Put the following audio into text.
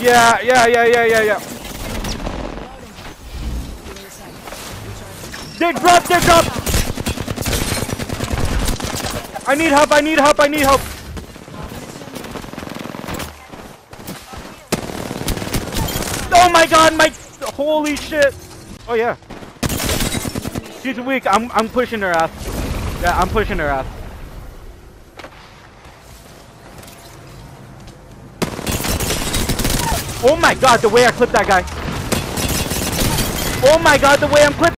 Yeah, yeah, yeah, yeah, yeah, yeah. They drop, they drop! I need help, I need help, I need help! Oh my god, my holy shit! Oh yeah. She's weak. I'm I'm pushing her ass. Yeah, I'm pushing her ass. Oh my god, the way I clipped that guy. Oh my god, the way I'm clipping